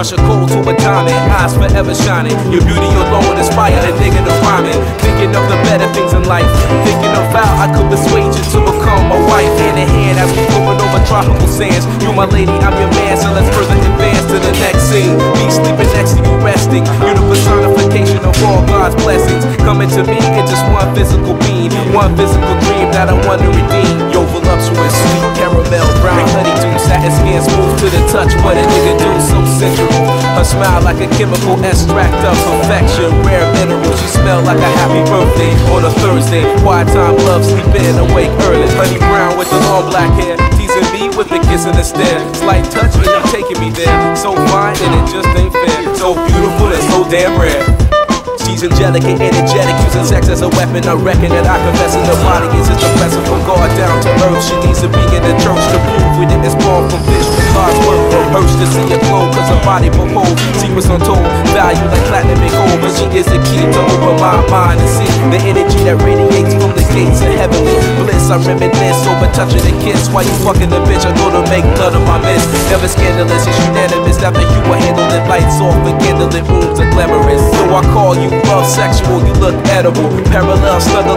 Crush a cold to a diamond, eyes forever shining. Your beauty alone inspire a nigga to rhyming. Thinking of the better things in life. Thinking of how I could persuade you to become my wife. Hand in hand as we moving over tropical sands. You my lady, I'm your man, so let's further advance to the next scene. Me sleeping next to you, resting. You the personification of all God's blessings. Coming to me in just one physical being, one physical dream that I want to redeem. Yo, voluptuous, touch. What a nigga do, so sensual. Her smile like a chemical extract of perfection, rare mineral. She smell like a happy birthday on a Thursday. Quiet time, love, sleep in, awake early. Honey brown with the long black hair, teasing me with a kiss and a stare. Slight touch and you taking me there. So fine and it just ain't fair. So beautiful and so damn rare. She's angelic and energetic, using sex as a weapon. I reckon that I confess in the body is just a blessing To see her glow, cause her body behold. Secrets untold, value like platinum and gold. But she is the key to open my mind and see the energy that radiates from the gates of heavenly bliss. I reminisce over touching a kiss while you fucking the bitch. I go to make none of my miss. Never scandalous, it's unanimous. After you were handling lights off and candlelit rooms are glamorous. So I call you love sexual, you look edible. Parallel, snuggle